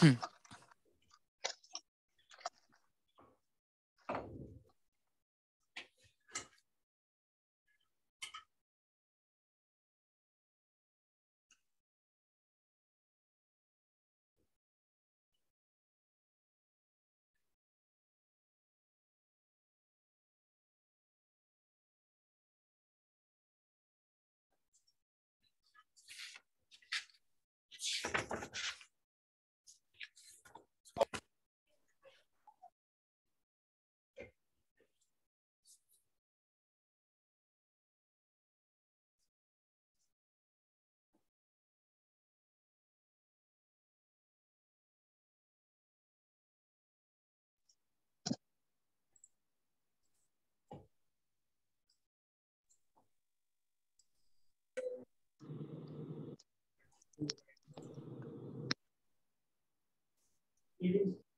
Hmm. It is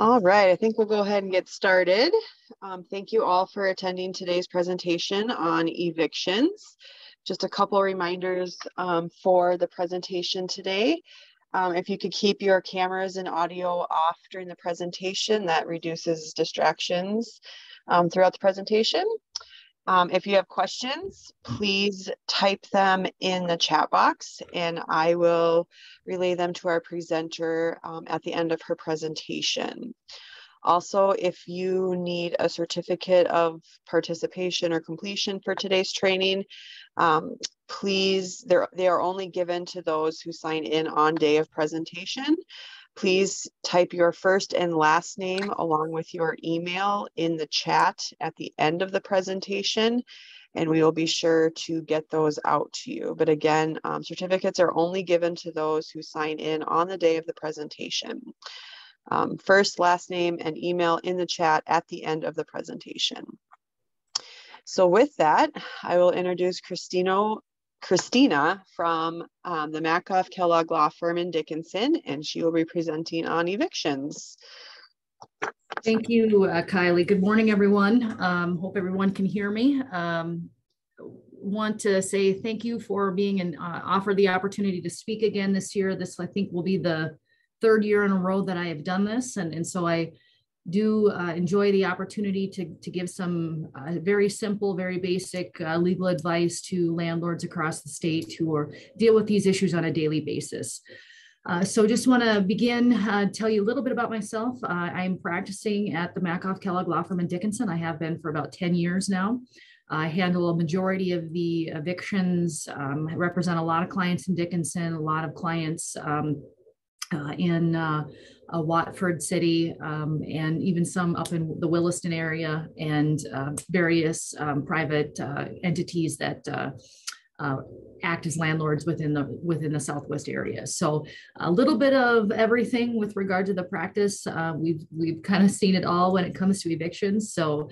All right, I think we'll go ahead and get started. Um, thank you all for attending today's presentation on evictions. Just a couple reminders um, for the presentation today. Um, if you could keep your cameras and audio off during the presentation, that reduces distractions um, throughout the presentation. Um, if you have questions, please type them in the chat box and I will relay them to our presenter um, at the end of her presentation. Also, if you need a certificate of participation or completion for today's training, um, please, they are only given to those who sign in on day of presentation. Please type your first and last name along with your email in the chat at the end of the presentation, and we will be sure to get those out to you. But again, um, certificates are only given to those who sign in on the day of the presentation. Um, first, last name, and email in the chat at the end of the presentation. So with that, I will introduce Christino Christina from um, the Mackoff Kellogg Law Firm in Dickinson, and she will be presenting on evictions. Thank you, uh, Kylie. Good morning, everyone. Um, hope everyone can hear me. Um, want to say thank you for being and uh, offer the opportunity to speak again this year. This, I think, will be the third year in a row that I have done this. And, and so I do uh, enjoy the opportunity to, to give some uh, very simple, very basic uh, legal advice to landlords across the state who are, deal with these issues on a daily basis. Uh, so just want to begin, uh, tell you a little bit about myself. Uh, I'm practicing at the Mackoff Kellogg Law Firm in Dickinson. I have been for about 10 years now. I handle a majority of the evictions, um, represent a lot of clients in Dickinson, a lot of clients um, in uh, uh, Watford City um, and even some up in the Williston area and uh, various um, private uh, entities that uh, act as landlords within the within the Southwest area. So a little bit of everything with regard to the practice. we've we've kind of seen it all when it comes to evictions. So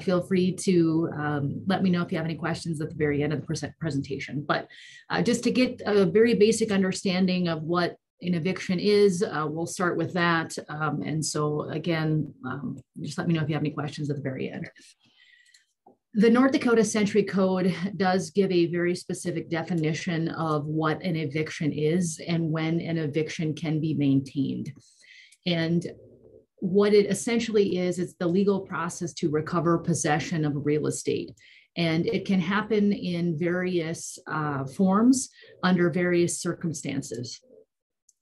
feel free to um, let me know if you have any questions at the very end of the presentation. But just to get a very basic understanding of what an eviction is. Uh, we'll start with that. Um, and so again, um, just let me know if you have any questions at the very end. The North Dakota Century Code does give a very specific definition of what an eviction is and when an eviction can be maintained. And what it essentially is, it's the legal process to recover possession of real estate. And it can happen in various uh, forms under various circumstances.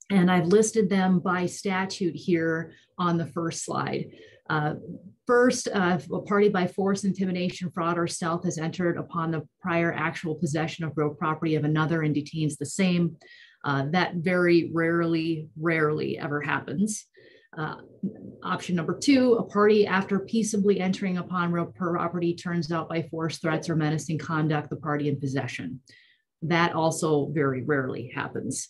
And I've listed them by statute here on the first slide. Uh, first, uh, a party by force, intimidation, fraud, or stealth has entered upon the prior actual possession of real property of another and detains the same. Uh, that very rarely, rarely ever happens. Uh, option number two, a party after peaceably entering upon real property turns out by force, threats, or menacing conduct the party in possession. That also very rarely happens.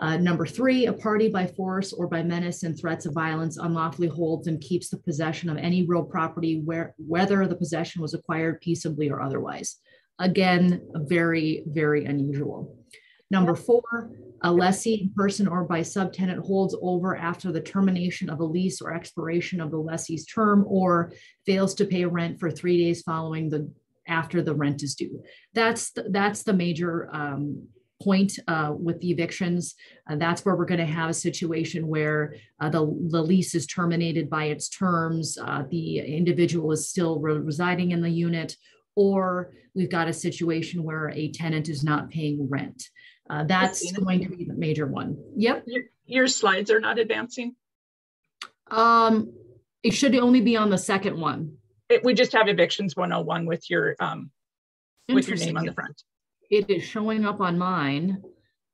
Uh, number three, a party by force or by menace and threats of violence unlawfully holds and keeps the possession of any real property where whether the possession was acquired peaceably or otherwise. Again, very, very unusual. Number four, a lessee in person or by subtenant holds over after the termination of a lease or expiration of the lessee's term or fails to pay rent for three days following the after the rent is due. That's the, that's the major um, point uh, with the evictions. Uh, that's where we're going to have a situation where uh, the, the lease is terminated by its terms, uh, the individual is still re residing in the unit, or we've got a situation where a tenant is not paying rent. Uh, that's going to be the major one. Yep. Your, your slides are not advancing. Um, it should only be on the second one. It, we just have evictions 101 with your um, with your name on the front. It is showing up on mine.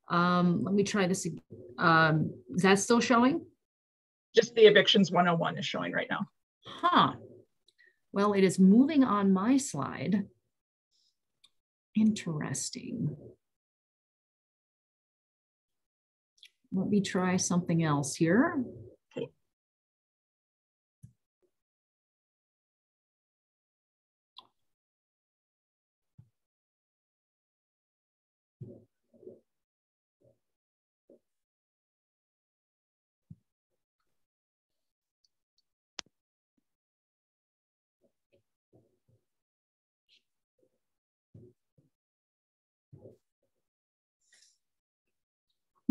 Um, let me try this. Um, is that still showing? Just the evictions 101 is showing right now. Huh. Well, it is moving on my slide. Interesting. Let me try something else here.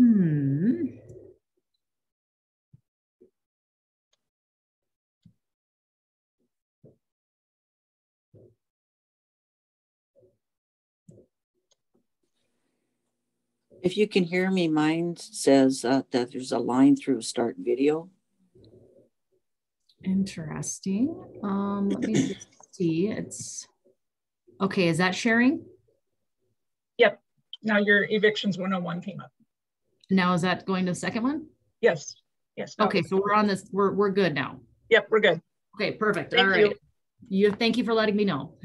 Hmm. If you can hear me, mine says uh, that there's a line through start video. Interesting. Um, let me just see. It's okay. Is that sharing? Yep. Now your evictions 101 came up. Now is that going to the second one? Yes. Yes. Okay, so we're on this. We're we're good now. Yep, we're good. Okay, perfect. Thank All right. you. You thank you for letting me know.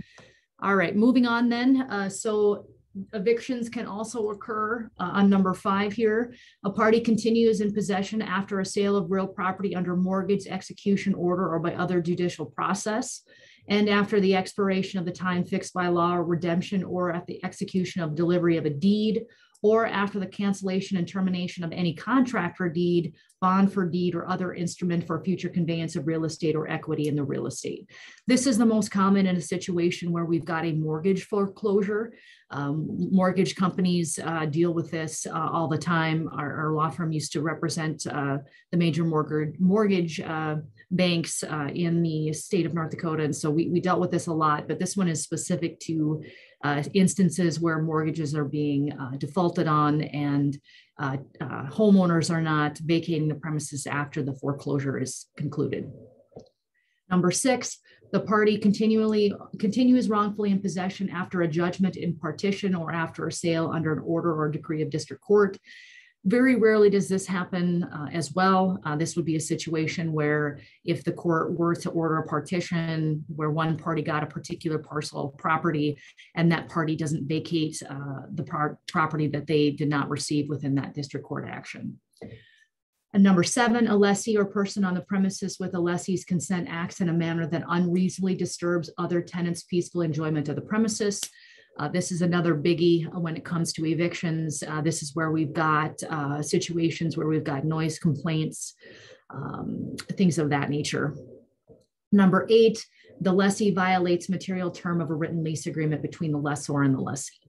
All right, moving on then. Uh, so evictions can also occur uh, on number five here. A party continues in possession after a sale of real property under mortgage execution order or by other judicial process. And after the expiration of the time fixed by law or redemption or at the execution of delivery of a deed or after the cancellation and termination of any contract for deed, bond for deed, or other instrument for future conveyance of real estate or equity in the real estate. This is the most common in a situation where we've got a mortgage foreclosure. Um, mortgage companies uh, deal with this uh, all the time. Our, our, law firm used to represent uh, the major mortgage, mortgage uh, banks uh, in the state of North Dakota. And so we, we dealt with this a lot, but this one is specific to uh, instances where mortgages are being uh, defaulted on and uh, uh, homeowners are not vacating the premises after the foreclosure is concluded. Number six, the party continually continues wrongfully in possession after a judgment in partition or after a sale under an order or decree of district court. Very rarely does this happen uh, as well. Uh, this would be a situation where if the court were to order a partition where one party got a particular parcel of property and that party doesn't vacate uh, the par- property that they did not receive within that district court action. And number seven, a lessee or person on the premises with a lessee's consent acts in a manner that unreasonably disturbs other tenants' peaceful enjoyment of the premises. Uh, this is another biggie when it comes to evictions. Uh, this is where we've got uh, situations where we've got noise complaints, um, things of that nature. Number eight, the lessee violates material term of a written lease agreement between the lessor and the lessee.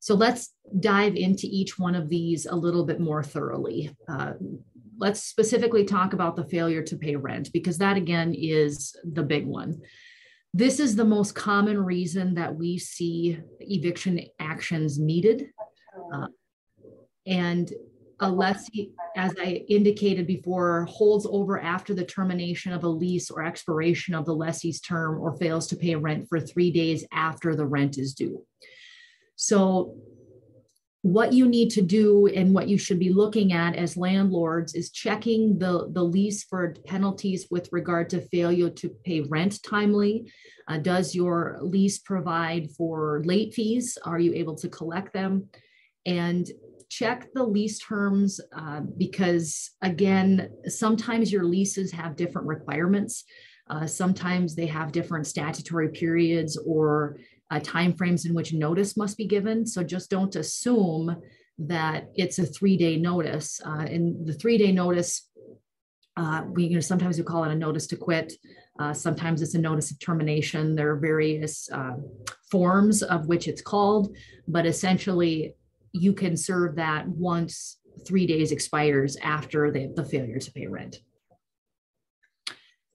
So let's dive into each one of these a little bit more thoroughly. Uh, let's specifically talk about the failure to pay rent because that again is the big one. This is the most common reason that we see eviction actions needed. Uh, and a lessee, as I indicated before, holds over after the termination of a lease or expiration of the lessee's term or fails to pay rent for three days after the rent is due. So what you need to do and what you should be looking at as landlords is checking the, the lease for penalties with regard to failure to pay rent timely. Uh, does your lease provide for late fees? Are you able to collect them? And check the lease terms uh, because, again, sometimes your leases have different requirements. Uh, sometimes they have different statutory periods or uh, timeframes in which notice must be given. So just don't assume that it's a three-day notice. Uh, and the three-day notice, uh, we you know sometimes we call it a notice to quit. Uh, sometimes it's a notice of termination. There are various uh, forms of which it's called, but essentially you can serve that once three days expires after the, the failure to pay rent.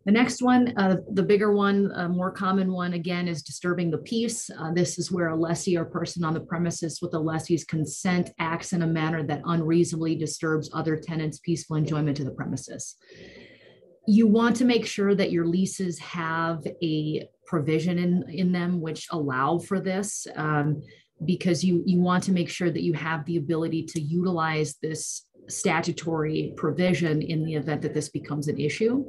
The next one, uh, the bigger one, more common one, again, is disturbing the peace. Uh, this is where a lessee or person on the premises with the lessee's consent acts in a manner that unreasonably disturbs other tenants' peaceful enjoyment of the premises. You want to make sure that your leases have a provision in, in them which allow for this. Um, because you you want to make sure that you have the ability to utilize this statutory provision in the event that this becomes an issue.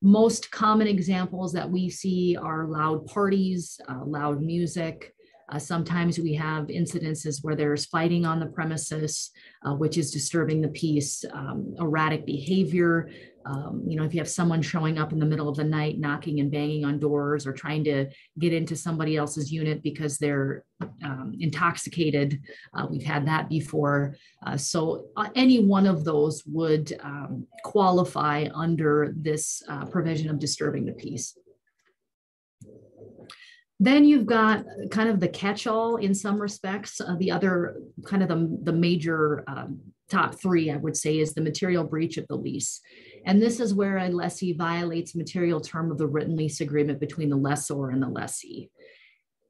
Most common examples that we see are loud parties, uh, loud music. Uh, sometimes we have incidences where there's fighting on the premises, uh, which is disturbing the peace, um, erratic behavior. Um, you know, if you have someone showing up in the middle of the night, knocking and banging on doors or trying to get into somebody else's unit because they're um, intoxicated, uh, we've had that before. Uh, so uh, any one of those would um, qualify under this uh, provision of disturbing the peace. Then you've got kind of the catch-all in some respects. Uh, the other kind of the, the major um, top three, I would say, is the material breach of the lease. And this is where a lessee violates material term of the written lease agreement between the lessor and the lessee.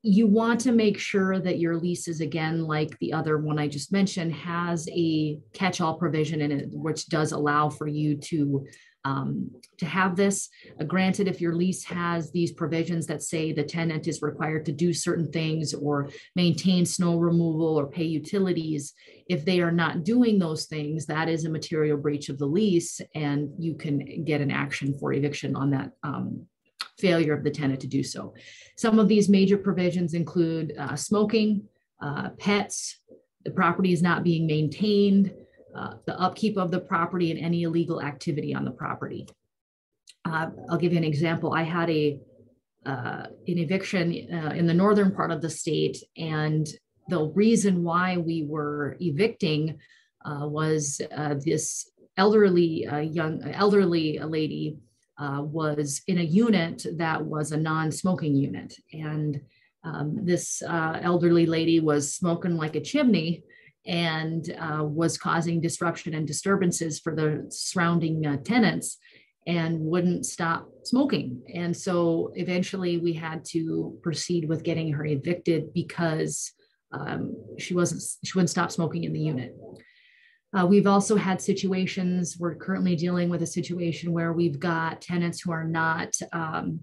You want to make sure that your lease is again, like the other one I just mentioned, has a catch-all provision in it, which does allow for you to um, to have this. Uh, granted, if your lease has these provisions that say the tenant is required to do certain things or maintain snow removal or pay utilities, if they are not doing those things, that is a material breach of the lease and you can get an action for eviction on that um, failure of the tenant to do so. Some of these major provisions include uh, smoking, uh, pets, the property is not being maintained, uh, the upkeep of the property and any illegal activity on the property. Uh, I'll give you an example. I had a uh, an eviction uh, in the northern part of the state, and the reason why we were evicting uh, was this elderly young elderly lady was in a unit that was a non-smoking unit, and um, this elderly lady was smoking like a chimney and uh, was causing disruption and disturbances for the surrounding uh, tenants and wouldn't stop smoking. And so eventually we had to proceed with getting her evicted because um, she wasn't she wouldn't stop smoking in the unit. Uh, we've also had situations, we're currently dealing with a situation where we've got tenants who are not um,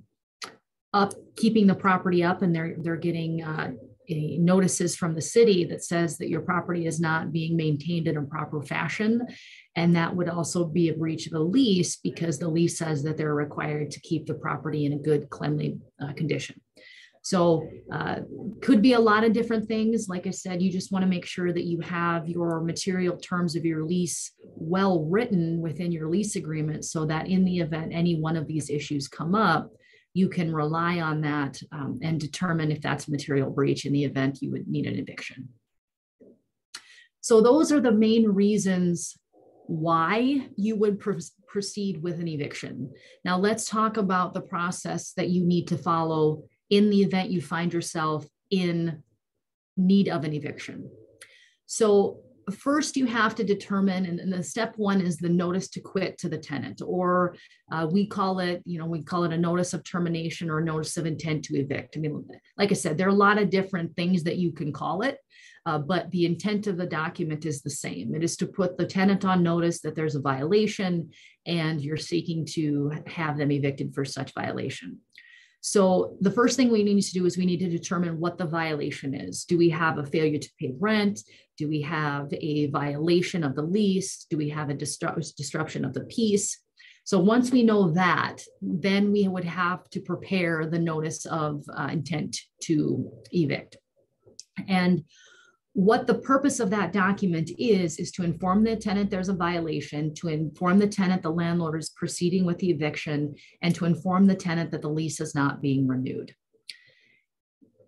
up keeping the property up and they're they're getting uh, notices from the city that says that your property is not being maintained in a proper fashion. And that would also be a breach of the lease because the lease says that they're required to keep the property in a good, cleanly uh, condition. So uh, could be a lot of different things. Like I said, you just want to make sure that you have your material terms of your lease well written within your lease agreement so that in the event any one of these issues come up, you can rely on that um, and determine if that's a material breach in the event you would need an eviction. So those are the main reasons why you would pr proceed with an eviction. Now let's talk about the process that you need to follow in the event you find yourself in need of an eviction. So first you have to determine and, the step one is the notice to quit to the tenant or uh, we call it you know we call it a notice of termination or notice of intent to evict i mean like i said there are a lot of different things that you can call it uh, but the intent of the document is the same it is to put the tenant on notice that there's a violation and you're seeking to have them evicted for such violation so the first thing we need to do is we need to determine what the violation is. Do we have a failure to pay rent? Do we have a violation of the lease? Do we have a disruption of the peace? So once we know that, then we would have to prepare the notice of uh, intent to evict. And what the purpose of that document is, is to inform the tenant there's a violation, to inform the tenant the landlord is proceeding with the eviction, and to inform the tenant that the lease is not being renewed.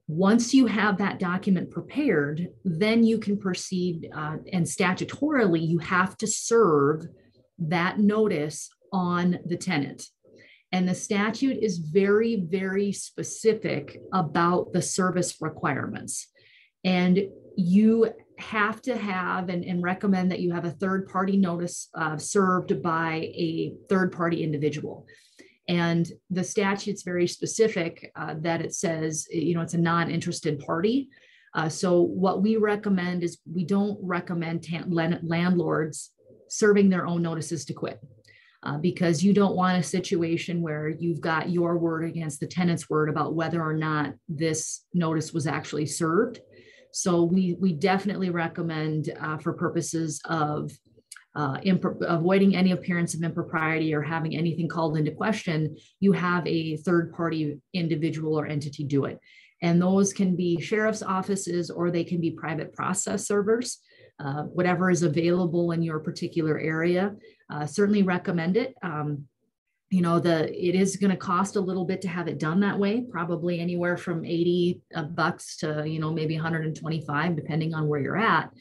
Once you have that document prepared, then you can proceed, uh, and statutorily, you have to serve that notice on the tenant. And the statute is very, very specific about the service requirements. And you have to have and, and recommend that you have a third party notice uh, served by a third party individual. And the statute's very specific uh, that it says, you know, it's a non interested party. Uh, so, what we recommend is we don't recommend landlords serving their own notices to quit. Uh, because you don't want a situation where you've got your word against the tenant's word about whether or not this notice was actually served. So we, we definitely recommend uh, for purposes of uh, avoiding any appearance of impropriety or having anything called into question, you have a third party individual or entity do it. And those can be sheriff's offices or they can be private process servers, uh, whatever is available in your particular area. Uh, certainly recommend it. Um, you know the it is going to cost a little bit to have it done that way probably anywhere from 80 uh, bucks to you know maybe 125 depending on where you're at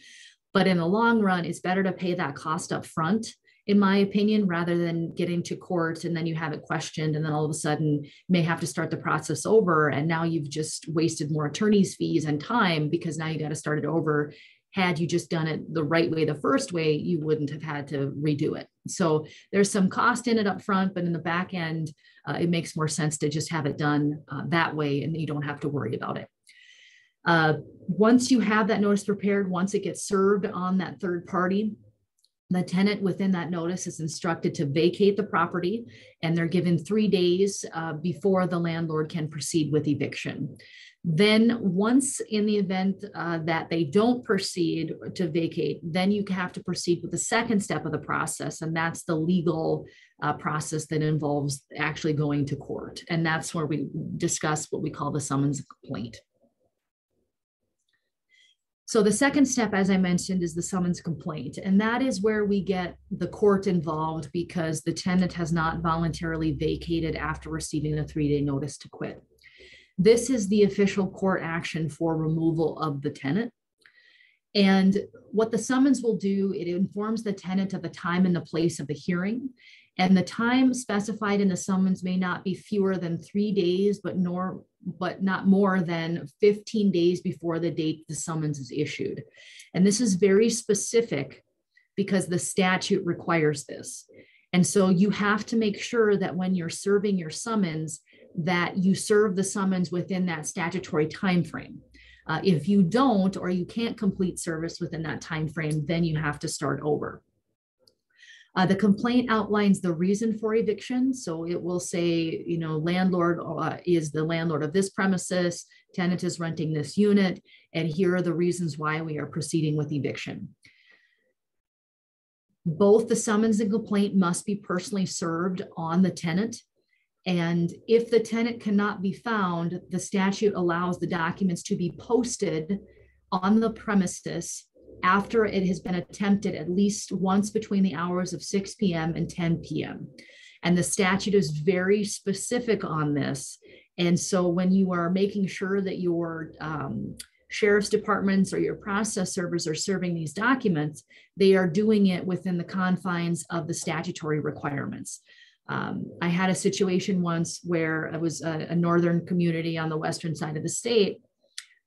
but in the long run it's better to pay that cost up front in my opinion rather than getting to court and then you have it questioned and then all of a sudden may have to start the process over and now you've just wasted more attorney's fees and time because now you got to start it over. Had you just done it the right way the first way you wouldn't have had to redo it. So there's some cost in it up front but in the back end uh, it makes more sense to just have it done uh, that way and you don't have to worry about it uh, once you have that notice prepared once it gets served on that third party the tenant within that notice is instructed to vacate the property and they're given three days uh, before the landlord can proceed with eviction. Then, once in the event uh, that they don't proceed to vacate, then you have to proceed with the second step of the process, and that's the legal uh, process that involves actually going to court. And that's where we discuss what we call the summons complaint. So the second step, as I mentioned, is the summons complaint. And that is where we get the court involved because the tenant has not voluntarily vacated after receiving a three-day notice to quit. This is the official court action for removal of the tenant. And what the summons will do, it informs the tenant of the time and the place of the hearing. And the time specified in the summons may not be fewer than three days, but nor but not more than 15 days before the date the summons is issued. And this is very specific because the statute requires this. And so you have to make sure that when you're serving your summons, that you serve the summons within that statutory time frame. Uh, if you don't or you can't complete service within that time frame, then you have to start over. Uh, the complaint outlines the reason for eviction. So it will say, you know, landlord uh, is the landlord of this premises, tenant is renting this unit, and here are the reasons why we are proceeding with eviction. Both the summons and complaint must be personally served on the tenant and if the tenant cannot be found, the statute allows the documents to be posted on the premises after it has been attempted at least once between the hours of 6 p.m. and 10 p.m. And the statute is very specific on this. And so when you are making sure that your um, sheriff's departments or your process servers are serving these documents, they are doing it within the confines of the statutory requirements. Um, I had a situation once where it was a, a, northern community on the western side of the state.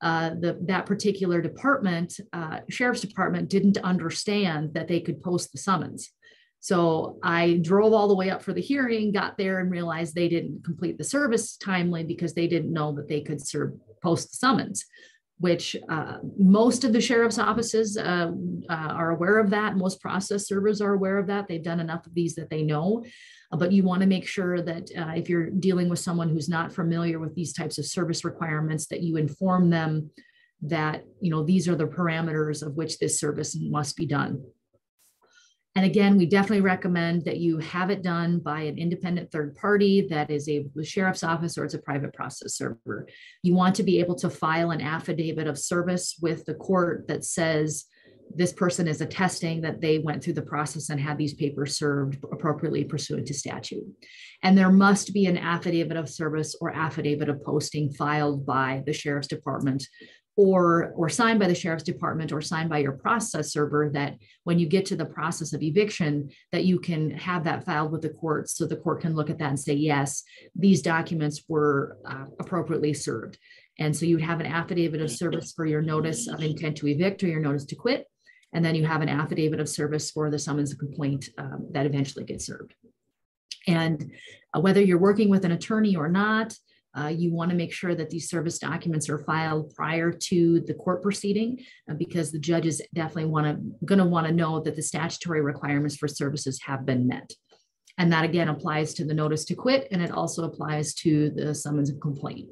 Uh, the, that particular department, uh, sheriff's department, didn't understand that they could post the summons. So I drove all the way up for the hearing, got there, and realized they didn't complete the service timely because they didn't know that they could serve post the summons which uh, most of the sheriff's offices uh, uh, are aware of that. Most process servers are aware of that. They've done enough of these that they know. Uh, but you want to make sure that uh, if you're dealing with someone who's not familiar with these types of service requirements, that you inform them that, you know, these are the parameters of which this service must be done. And again, we definitely recommend that you have it done by an independent third party that is a sheriff's office or it's a private process server. You want to be able to file an affidavit of service with the court that says this person is attesting that they went through the process and had these papers served appropriately pursuant to statute. And there must be an affidavit of service or affidavit of posting filed by the sheriff's department or or signed by the sheriff's department or signed by your process server that when you get to the process of eviction that you can have that filed with the court so the court can look at that and say yes these documents were uh, appropriately served and so you would have an affidavit of service for your notice of intent to evict or your notice to quit and then you have an affidavit of service for the summons of complaint um, that eventually gets served and uh, whether you're working with an attorney or not uh, you want to make sure that these service documents are filed prior to the court proceeding uh, because the judges definitely want to going to want to know that the statutory requirements for services have been met. And that again applies to the notice to quit and it also applies to the summons of complaint.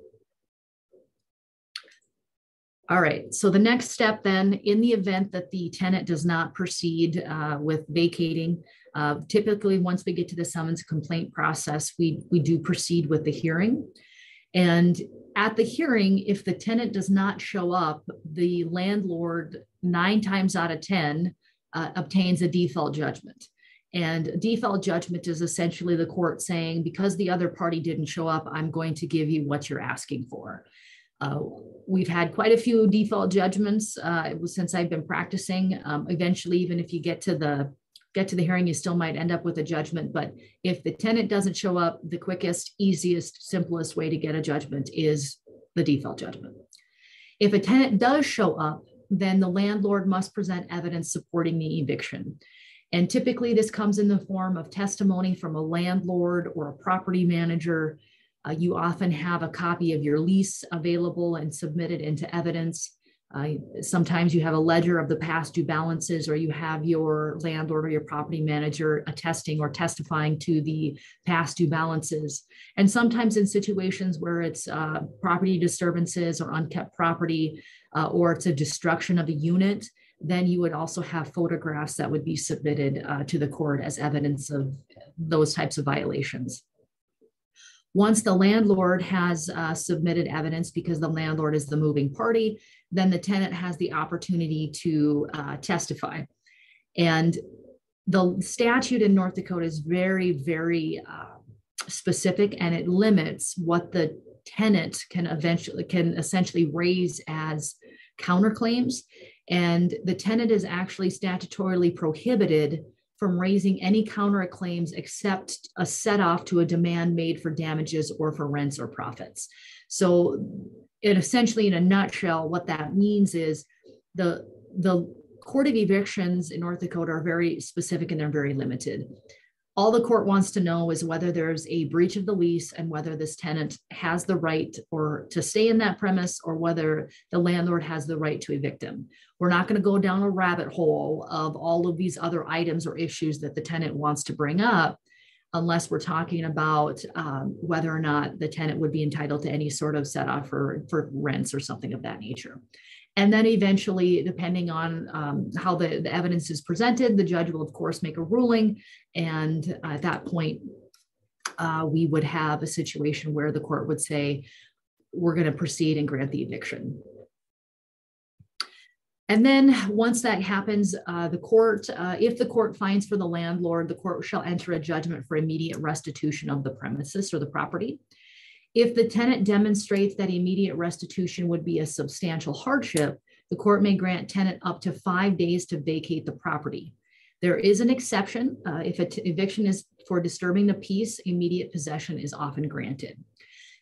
All right, so the next step then, in the event that the tenant does not proceed uh, with vacating, uh, typically once we get to the summons complaint process, we, we do proceed with the hearing. And at the hearing, if the tenant does not show up, the landlord, nine times out of 10, uh, obtains a default judgment. And default judgment is essentially the court saying, because the other party didn't show up, I'm going to give you what you're asking for. Uh, we've had quite a few default judgments uh, since I've been practicing. Um, eventually, even if you get to the get to the hearing, you still might end up with a judgment. But if the tenant doesn't show up, the quickest, easiest, simplest way to get a judgment is the default judgment. If a tenant does show up, then the landlord must present evidence supporting the eviction. And typically, this comes in the form of testimony from a landlord or a property manager. Uh, you often have a copy of your lease available and submitted into evidence. Uh, sometimes you have a ledger of the past due balances, or you have your landlord or your property manager attesting or testifying to the past due balances. And sometimes in situations where it's uh, property disturbances or unkept property, uh, or it's a destruction of a unit, then you would also have photographs that would be submitted uh, to the court as evidence of those types of violations. Once the landlord has uh, submitted evidence because the landlord is the moving party, then the tenant has the opportunity to uh, testify. And the statute in North Dakota is very, very uh, specific and it limits what the tenant can eventually can essentially raise as counterclaims. And the tenant is actually statutorily prohibited from raising any counterclaims except a set off to a demand made for damages or for rents or profits. So it essentially in a nutshell what that means is the the court of evictions in north dakota are very specific and they're very limited all the court wants to know is whether there's a breach of the lease and whether this tenant has the right or to stay in that premise or whether the landlord has the right to evict him we're not going to go down a rabbit hole of all of these other items or issues that the tenant wants to bring up unless we're talking about um, whether or not the tenant would be entitled to any sort of set off for, for rents or something of that nature. And then eventually, depending on um, how the, the evidence is presented, the judge will, of course, make a ruling. And at that point, uh, we would have a situation where the court would say, we're going to proceed and grant the eviction. And then once that happens, uh, the court, uh, if the court finds for the landlord, the court shall enter a judgment for immediate restitution of the premises or the property. If the tenant demonstrates that immediate restitution would be a substantial hardship, the court may grant tenant up to five days to vacate the property. There is an exception. Uh, if an eviction is for disturbing the peace, immediate possession is often granted.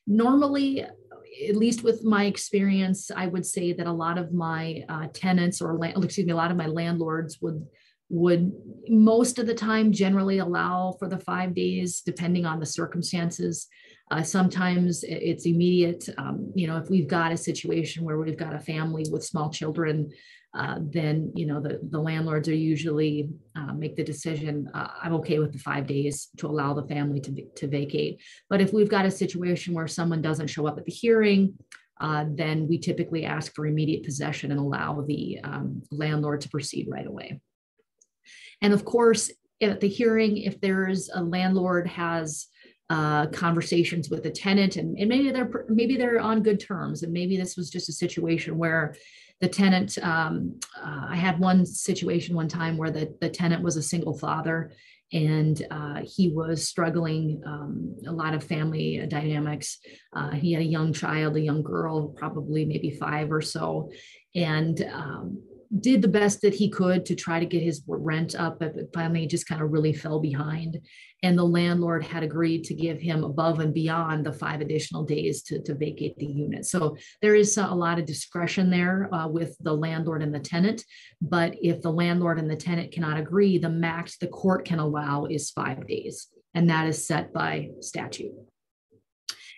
Normally, at least with my experience, I would say that a lot of my uh, tenants or excuse me, a lot of my landlords would would most of the time generally allow for the five days, depending on the circumstances. Uh, sometimes it's immediate. Um, you know, if we've got a situation where we've got a family with small children uh, then you know the, the landlords are usually uh, make the decision uh, i'm okay with the five days to allow the family to, to vacate but if we've got a situation where someone doesn't show up at the hearing uh, then we typically ask for immediate possession and allow the um, landlord to proceed right away. And of course, at the hearing, if there's a landlord has uh, conversations with the tenant and, and maybe they're maybe they're on good terms and maybe this was just a situation where the tenant um, uh, i had one situation one time where the, the tenant was a single father and uh, he was struggling um, a lot of family dynamics. Uh, he had a young child a young girl probably maybe five or so. And um, did the best that he could to try to get his rent up, but finally just kind of really fell behind. And the landlord had agreed to give him above and beyond the five additional days to, to vacate the unit. So there is a lot of discretion there uh, with the landlord and the tenant. But if the landlord and the tenant cannot agree, the max the court can allow is five days. And that is set by statute.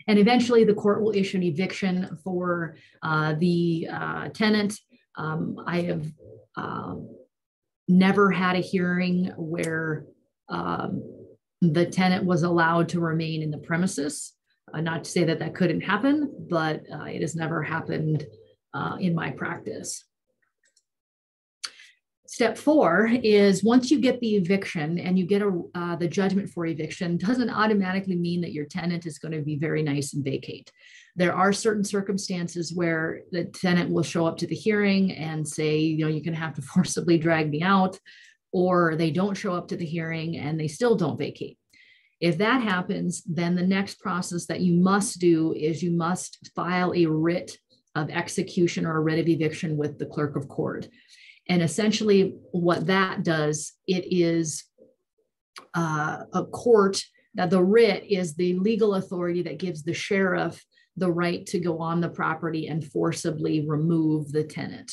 And eventually the court will issue an eviction for uh, the uh, tenant um, I have um, never had a hearing where um, the tenant was allowed to remain in the premises. Uh, not to say that that couldn't happen, but uh, it has never happened uh, in my practice. Step four is once you get the eviction and you get a, uh, the judgment for eviction, doesn't automatically mean that your tenant is going to be very nice and vacate. There are certain circumstances where the tenant will show up to the hearing and say, you know, you're going to have to forcibly drag me out, or they don't show up to the hearing and they still don't vacate. If that happens, then the next process that you must do is you must file a writ of execution or a writ of eviction with the clerk of court. And essentially, what that does, it is uh, a court that the writ is the legal authority that gives the sheriff the right to go on the property and forcibly remove the tenant.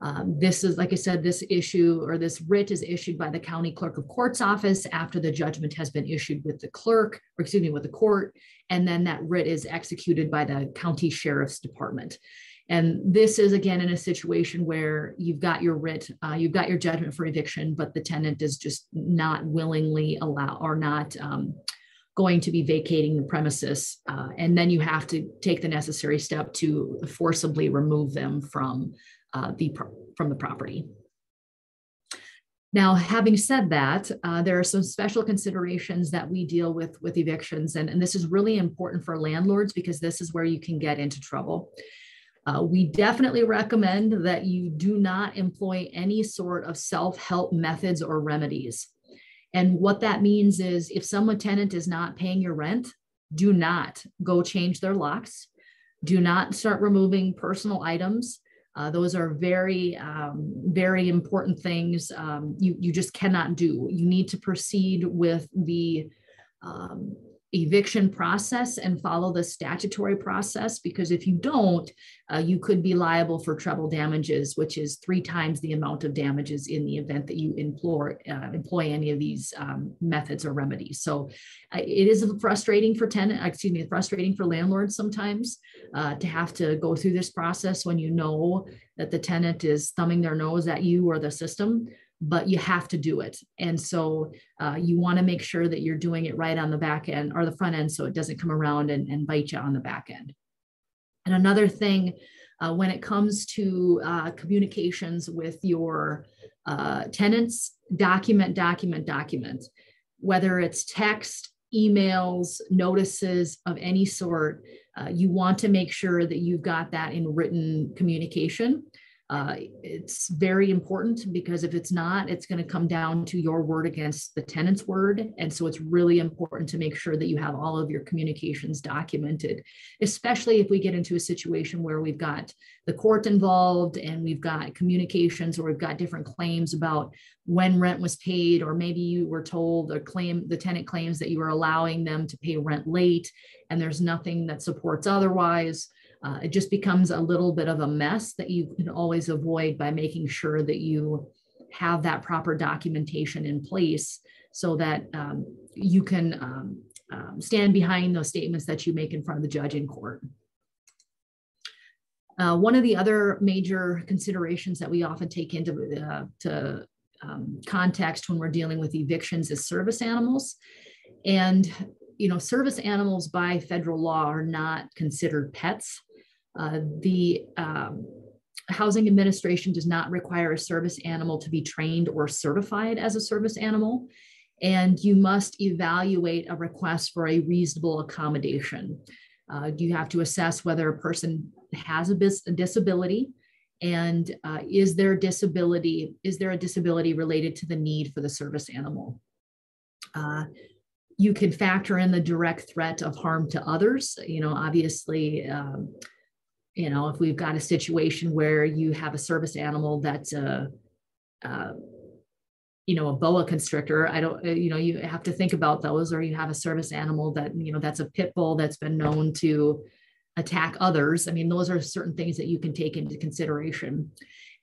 Um, this is, like I said, this issue or this writ is issued by the county clerk of court's office after the judgment has been issued with the clerk, or excuse me, with the court, and then that writ is executed by the county sheriff's department. And this is again in a situation where you've got your writ, uh, you've got your judgment for eviction, but the tenant is just not willingly allow or not um, going to be vacating the premises. Uh, and then you have to take the necessary step to forcibly remove them from uh, the from the property. Now, having said that, uh, there are some special considerations that we deal with with evictions, and, and this is really important for landlords because this is where you can get into trouble. Uh, we definitely recommend that you do not employ any sort of self-help methods or remedies. And what that means is if someone tenant is not paying your rent, do not go change their locks. Do not start removing personal items. Uh, those are very, um, very important things um, you, you just cannot do. You need to proceed with the um, eviction process and follow the statutory process because if you don't, uh, you could be liable for treble damages, which is three times the amount of damages in the event that you employ, uh, employ any of these um, methods or remedies. So uh, it is frustrating for tenant, excuse me, frustrating for landlords sometimes uh, to have to go through this process when you know that the tenant is thumbing their nose at you or the system but you have to do it. And so uh, you want to make sure that you're doing it right on the back end or the front end so it doesn't come around and, and bite you on the back end. And another thing, uh, when it comes to uh, communications with your uh, tenants, document, document, document, whether it's text, emails, notices of any sort, uh, you want to make sure that you've got that in written communication. Uh, it's very important because if it's not, it's going to come down to your word against the tenant's word. And so it's really important to make sure that you have all of your communications documented, especially if we get into a situation where we've got the court involved and we've got communications or we've got different claims about when rent was paid, or maybe you were told or claim the tenant claims that you were allowing them to pay rent late and there's nothing that supports otherwise uh, it just becomes a little bit of a mess that you can always avoid by making sure that you have that proper documentation in place so that um, you can um, um, stand behind those statements that you make in front of the judge in court. Uh, one of the other major considerations that we often take into uh, to, um, context when we're dealing with evictions is service animals. And, you know, service animals by federal law are not considered pets. Uh, the um, Housing Administration does not require a service animal to be trained or certified as a service animal, and you must evaluate a request for a reasonable accommodation. Uh, you have to assess whether a person has a, bis- a disability and uh, is there disability is there a disability related to the need for the service animal? Uh, you can factor in the direct threat of harm to others. You know obviously um, you know if we've got a situation where you have a service animal that's a uh, you know a boa constrictor i don't you know you have to think about those or you have a service animal that you know that's a pit bull that's been known to attack others. I mean, those are certain things that you can take into consideration.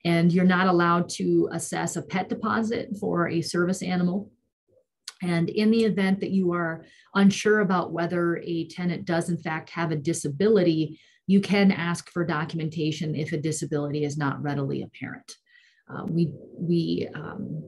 And you're not allowed to assess a pet deposit for a service animal. And in the event that you are unsure about whether a tenant does in fact have a disability, you can ask for documentation if a disability is not readily apparent. Uh, we we um,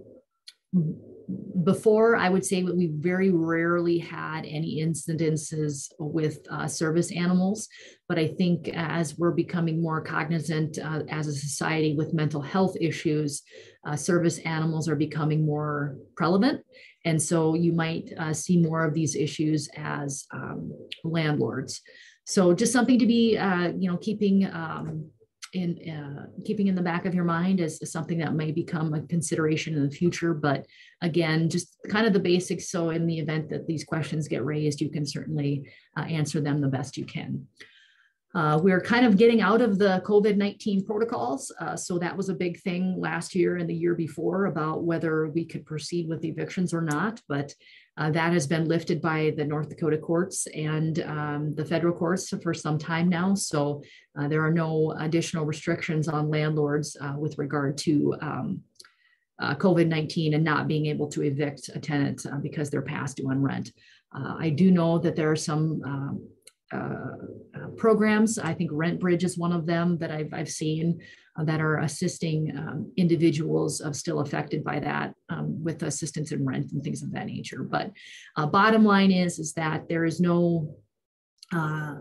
before i would say that we very rarely had any incidences with uh, service animals but i think as we're becoming more cognizant uh, as a society with mental health issues uh, service animals are becoming more prevalent and so you might uh, see more of these issues as um, landlords so just something to be uh, you know keeping um, in uh, keeping in the back of your mind as, something that may become a consideration in the future. But again, just kind of the basics. So in the event that these questions get raised, you can certainly uh, answer them the best you can. Uh, we're kind of getting out of the COVID-19 protocols. Uh, so that was a big thing last year and the year before about whether we could proceed with evictions or not. But uh, that has been lifted by the North Dakota courts and um, the federal courts for some time now. So uh, there are no additional restrictions on landlords uh, with regard to um, uh, COVID 19 and not being able to evict a tenant uh, because they're past due on rent. I do know that there are some um, programs. I think Rent Bridge is one of them that I've, I've seen that are assisting um, individuals of still affected by that um, with assistance in rent and things of that nature. But uh, bottom line is, is that there is no uh,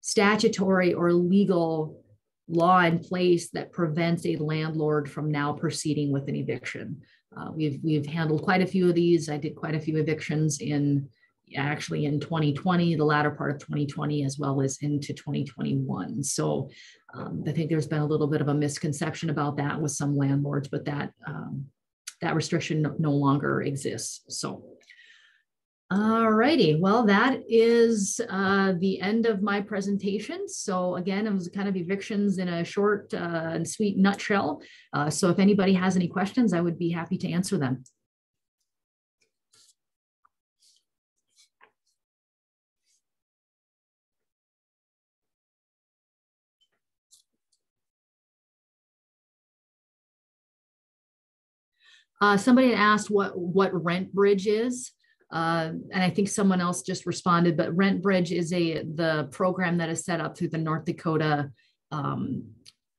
statutory or legal law in place that prevents a landlord from now proceeding with an eviction. Uh, we've we've handled quite a few of these. I did quite a few evictions in actually in 2020, the latter part of 2020, as well as into 2021. So um, I think there's been a little bit of a misconception about that with some landlords, but that um, that restriction no, no longer exists. So, all righty. Well, that is uh, the end of my presentation. So again, it was kind of evictions in a short uh, and sweet nutshell. Uh, so if anybody has any questions, I would be happy to answer them. Uh, somebody had asked what what rent bridge is. Uh, and I think someone else just responded, but Rent Bridge is a the program that is set up through the North Dakota um,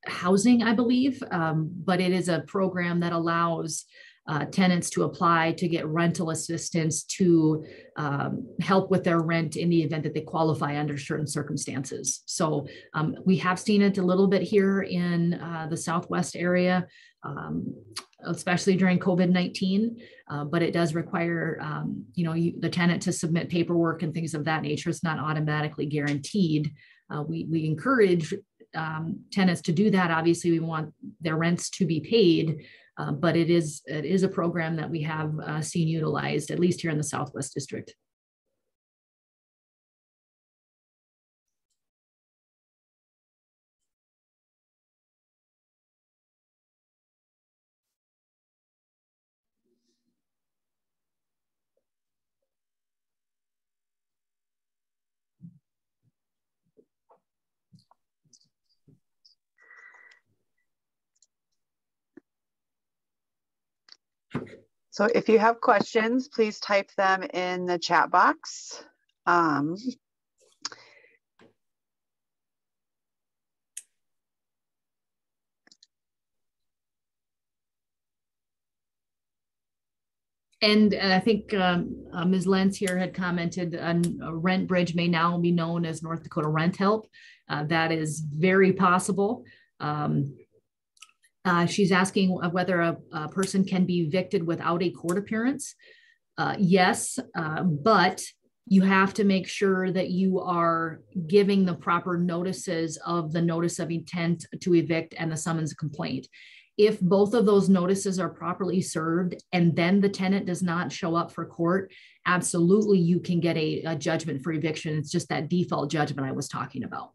housing, I believe. Um, but it is a program that allows uh, tenants to apply to get rental assistance to um, help with their rent in the event that they qualify under certain circumstances. So um, we have seen it a little bit here in uh, the Southwest area um, especially during COVID-19, uh, but it does require, um, you know, you, the tenant to submit paperwork and things of that nature. It's not automatically guaranteed. Uh, we, we encourage um, tenants to do that. Obviously, we want their rents to be paid, but it is, it is a program that we have uh, seen utilized, at least here in the Southwest District. So if you have questions, please type them in the chat box. Um, and I think um, uh, Ms. Lentz here had commented on Rent Bridge may now be known as North Dakota Rent Help. Uh, that is very possible. Um, uh, she's asking whether a, a, person can be evicted without a court appearance. Uh, yes, uh, but you have to make sure that you are giving the proper notices of the notice of intent to evict and the summons complaint. If both of those notices are properly served and then the tenant does not show up for court, absolutely you can get a, a judgment for eviction. It's just that default judgment I was talking about.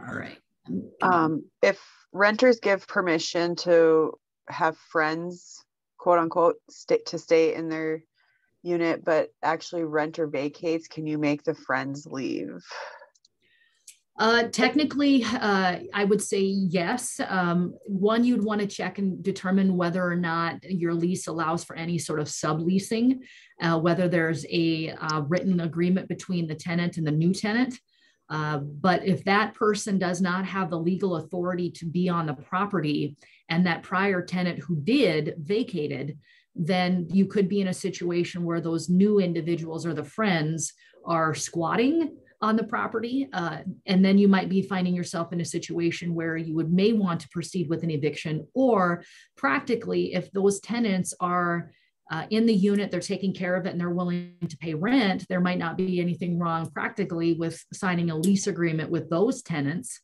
All right. Um, if renters give permission to have friends, quote unquote, stay, to stay in their unit, but actually renter vacates, can you make the friends leave? Uh, technically, uh, I would say yes. Um, one, you'd want to check and determine whether or not your lease allows for any sort of subleasing, uh, whether there's a uh, written agreement between the tenant and the new tenant. Uh, but if that person does not have the legal authority to be on the property and that prior tenant who did vacated, then you could be in a situation where those new individuals or the friends are squatting on the property. Uh, and then you might be finding yourself in a situation where you would may want to proceed with an eviction or practically if those tenants are uh, in the unit, they're taking care of it and they're willing to pay rent, there might not be anything wrong practically with signing a lease agreement with those tenants.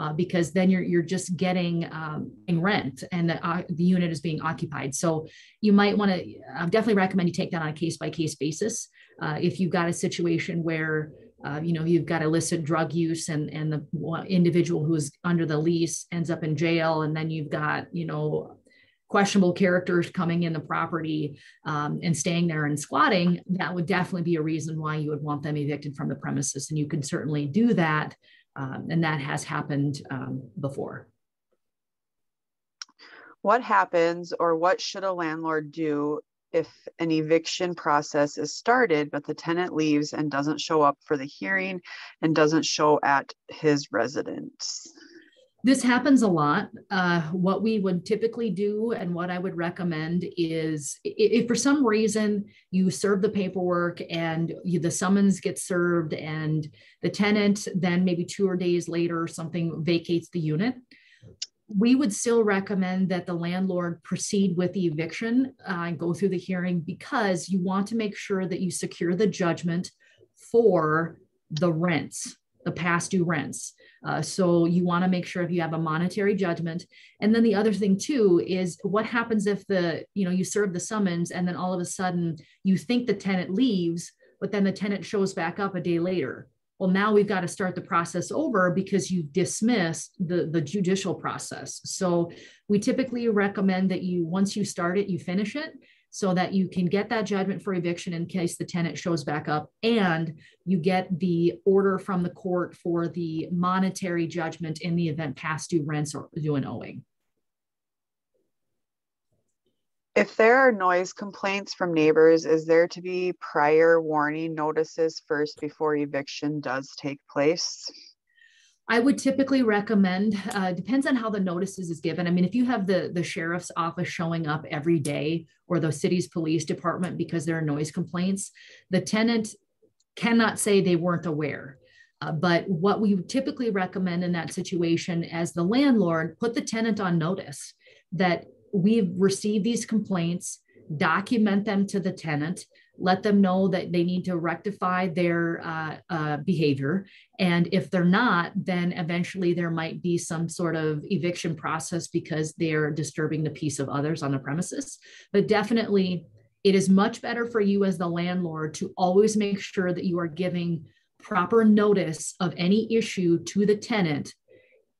Uh, because then you're you're just getting um, rent and the, uh, the unit is being occupied. So you might want to I definitely recommend you take that on a case by case basis. Uh, if you've got a situation where uh, you know you've got illicit drug use and and the individual who is under the lease ends up in jail, and then you've got you know questionable characters coming in the property um, and staying there and squatting, that would definitely be a reason why you would want them evicted from the premises. And you can certainly do that. Um, and that has happened um, before. What happens or what should a landlord do if an eviction process is started, but the tenant leaves and doesn't show up for the hearing and doesn't show at his residence? This happens a lot. Uh, what we would typically do and what I would recommend is if for some reason you serve the paperwork and you, the summons gets served and the tenant then maybe two or days later something vacates the unit, we would still recommend that the landlord proceed with the eviction uh, and go through the hearing because you want to make sure that you secure the judgment for the rents, the past due rents. Uh, so you want to make sure if you have a monetary judgment. And then the other thing too is what happens if the, you know, you serve the summons and then all of a sudden you think the tenant leaves, but then the tenant shows back up a day later. Well, now we've got to start the process over because you've dismissed the, the judicial process. So we typically recommend that you, once you start it, you finish it so that you can get that judgment for eviction in case the tenant shows back up and you get the order from the court for the monetary judgment in the event past due rents are due and owing. If there are noise complaints from neighbors, is there to be prior warning notices first before eviction does take place? I would typically recommend, uh, depends on how the notices is given. I mean, if you have the, the sheriff's office showing up every day or the city's police department because there are noise complaints, the tenant cannot say they weren't aware. Uh, but what we typically recommend in that situation as the landlord, put the tenant on notice that we've received these complaints, document them to the tenant, let them know that they need to rectify their uh, uh, behavior. And if they're not, then eventually there might be some sort of eviction process because they're disturbing the peace of others on the premises. But definitely, it is much better for you as the landlord to always make sure that you are giving proper notice of any issue to the tenant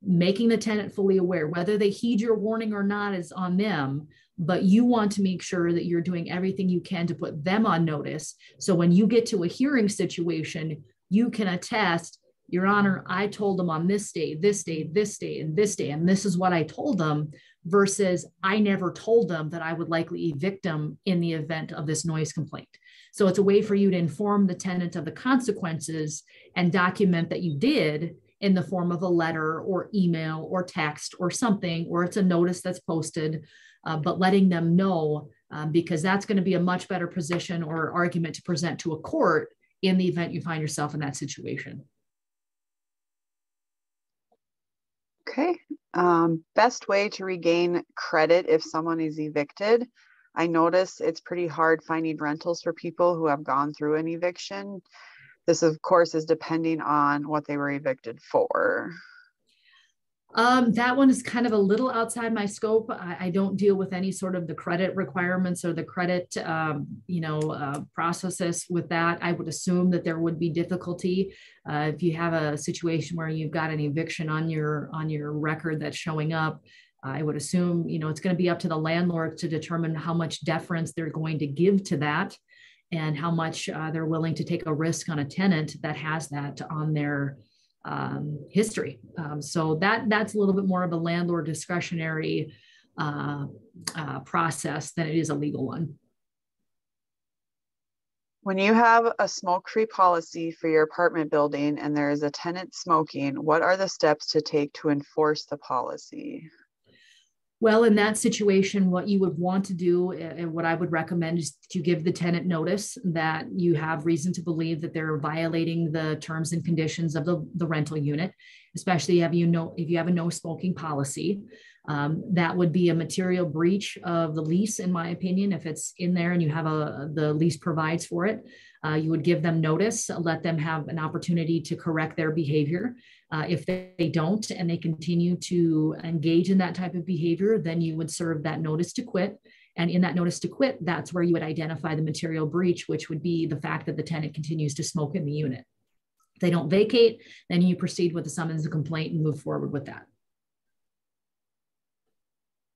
making the tenant fully aware whether they heed your warning or not is on them but you want to make sure that you're doing everything you can to put them on notice. So when you get to a hearing situation, you can attest, Your Honor, I told them on this day, this day, this day, and this day, and this is what I told them, versus I never told them that I would likely evict them in the event of this noise complaint. So it's a way for you to inform the tenant of the consequences and document that you did in the form of a letter or email or text or something, or it's a notice that's posted uh, but letting them know um, because that's going to be a much better position or argument to present to a court in the event you find yourself in that situation. Okay. Um, best way to regain credit if someone is evicted. I notice it's pretty hard finding rentals for people who have gone through an eviction. This, of course, is depending on what they were evicted for. Um, that one is kind of a little outside my scope. I, I, don't deal with any sort of the credit requirements or the credit, um, you know, uh, processes with that. I would assume that there would be difficulty uh, if you have a situation where you've got an eviction on your on your record that's showing up. I would assume, you know, it's going to be up to the landlord to determine how much deference they're going to give to that and how much uh, they're willing to take a risk on a tenant that has that on their um, history. Um, so that that's a little bit more of a landlord discretionary uh, uh, process than it is a legal one. When you have a smoke-free policy for your apartment building and there is a tenant smoking, what are the steps to take to enforce the policy? Well, in that situation, what you would want to do and what I would recommend is to give the tenant notice that you have reason to believe that they're violating the terms and conditions of the, the rental unit, especially if you know if you have a no smoking policy. Um, that would be a material breach of the lease, in my opinion, if it's in there and you have a the lease provides for it. Uh, you would give them notice, let them have an opportunity to correct their behavior. Uh, if they, they, don't and they continue to engage in that type of behavior, then you would serve that notice to quit. And in that notice to quit, that's where you would identify the material breach, which would be the fact that the tenant continues to smoke in the unit. If they don't vacate, then you proceed with the summons and complaint and move forward with that.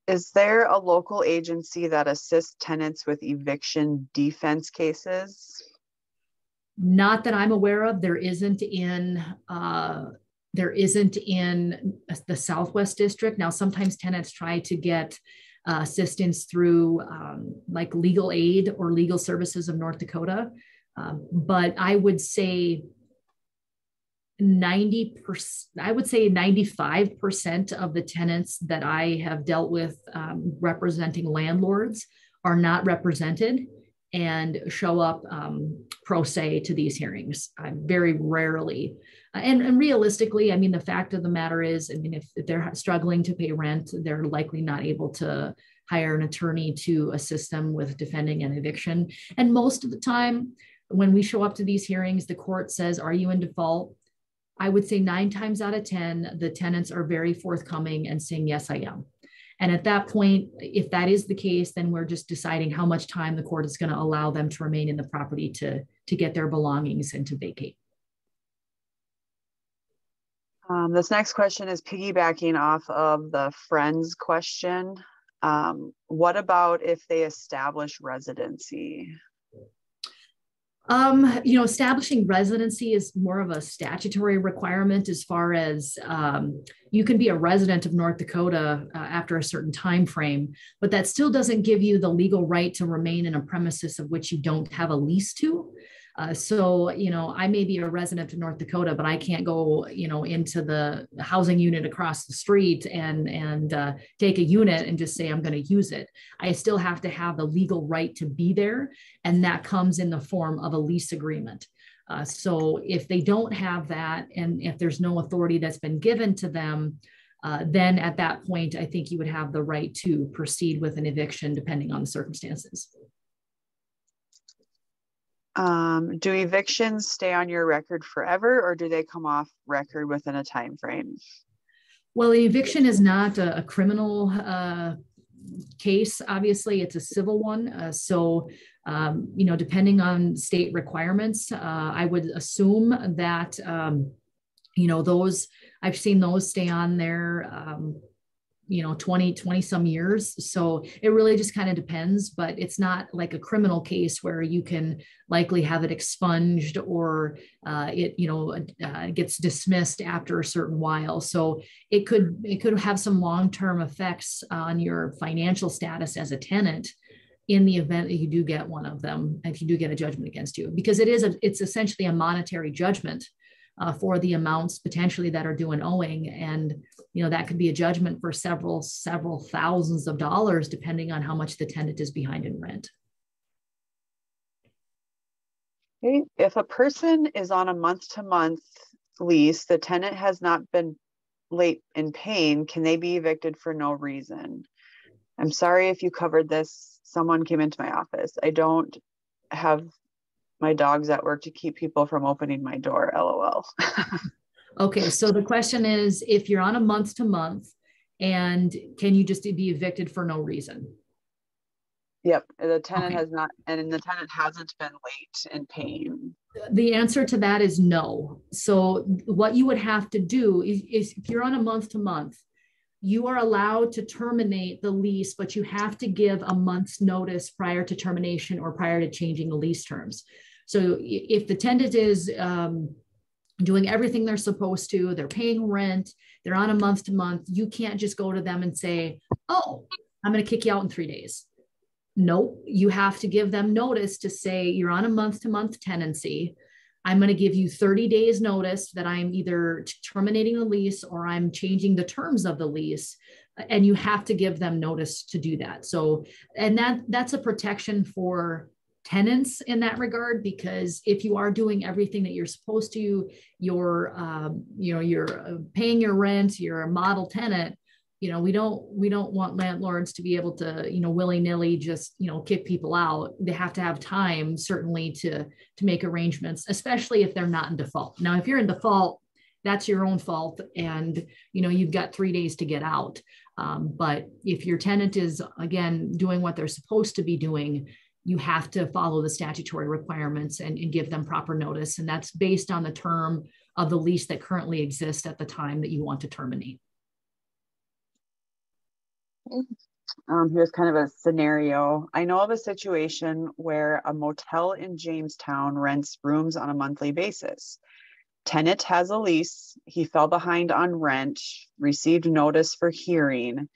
Is there a local agency that assists tenants with eviction defense cases? Not that I'm aware of. There isn't in uh, there isn't in the Southwest District. Now, sometimes tenants try to get uh, assistance through um, like legal aid or legal services of North Dakota. Um, but I would say 90%, I would say 95% of the tenants that I have dealt with um, representing landlords are not represented and show up um, pro se to these hearings. I very rarely and, and realistically, I mean, the fact of the matter is, I mean, if, if they're struggling to pay rent, they're likely not able to hire an attorney to assist them with defending an eviction. And most of the time, when we show up to these hearings, the court says, Are you in default? I would say nine times out of 10, the tenants are very forthcoming and saying, Yes, I am. And at that point, if that is the case, then we're just deciding how much time the court is going to allow them to remain in the property to, to get their belongings and to vacate. Um, this next question is piggybacking off of the friends question. Um, what about if they establish residency? Um, you know, establishing residency is more of a statutory requirement as far as um, you can be a resident of North Dakota uh, after a certain time frame, but that still doesn't give you the legal right to remain in a premises of which you don't have a lease to. Uh, so, you know, I may be a resident of North Dakota, but I can't go, you know, into the housing unit across the street and and uh, take a unit and just say I'm going to use it. I still have to have the legal right to be there, and that comes in the form of a lease agreement. Uh, so, if they don't have that, and if there's no authority that's been given to them, uh, then at that point, I think you would have the right to proceed with an eviction depending on the circumstances. Um, do evictions stay on your record forever or do they come off record within a time frame? Well, eviction is not a, a criminal uh, case. Obviously, it's a civil one. Uh, so, um, you know, depending on state requirements, uh, I would assume that, um, you know, those, I've seen those stay on there um, you know 20 20 some years. So it really just kind of depends but it's not like a criminal case where you can likely have it expunged or uh, it you know uh, gets dismissed after a certain while. So it could it could have some long-term effects on your financial status as a tenant in the event that you do get one of them if you do get a judgment against you because it is a it's essentially a monetary judgment uh, for the amounts potentially that are due and owing. And, you know, that could be a judgment for several, several thousands of dollars, depending on how much the tenant is behind in rent. If a person is on a month to month lease, the tenant has not been late in paying, can they be evicted for no reason? I'm sorry if you covered this. Someone came into my office. I don't have my dogs at work to keep people from opening my door. LOL. okay, so the question is if you're on a month to month and can you just be evicted for no reason? Yep, the tenant okay. has not, and the tenant hasn't been late in paying. The answer to that is no. So what you would have to do is, is if you're on a month to month, you are allowed to terminate the lease, but you have to give a month's notice prior to termination or prior to changing the lease terms. So if the tenant is um, doing everything they're supposed to, they're paying rent, they're on a month to month, you can't just go to them and say, oh, I'm going to kick you out in three days. Nope, you have to give them notice to say you're on a month to month tenancy. I'm going to give you 30 days notice that I'm either terminating the lease or I'm changing the terms of the lease and you have to give them notice to do that. So and that that's a protection for tenants in that regard because if you are doing everything that you're supposed to you're um, you know you're uh, paying your rent you're a model tenant you know we don't we don't want landlords to be able to you know willy-nilly just you know kick people out. They have to have time certainly to to make arrangements especially if they're not in default. Now if you're in default that's your own fault and you know you've got three days to get out. Um, but if your tenant is again doing what they're supposed to be doing you have to follow the statutory requirements and, and give them proper notice and that's based on the term of the lease that currently exists at the time that you want to terminate um, here's kind of a scenario. I know of a situation where a motel in Jamestown rents rooms on a monthly basis. Tenant has a lease. He fell behind on rent, received notice for hearing.